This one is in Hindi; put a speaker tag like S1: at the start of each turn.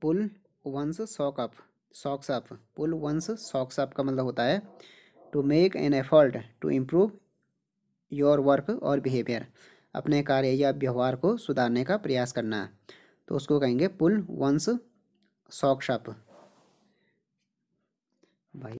S1: Pull one's sock up socks up pull one's socks up का मतलब होता है to make an effort to improve your work और बिहेवियर अपने कार्य या व्यवहार को सुधारने का प्रयास करना। तो उसको कहेंगे पुल वंस सॉक्स अप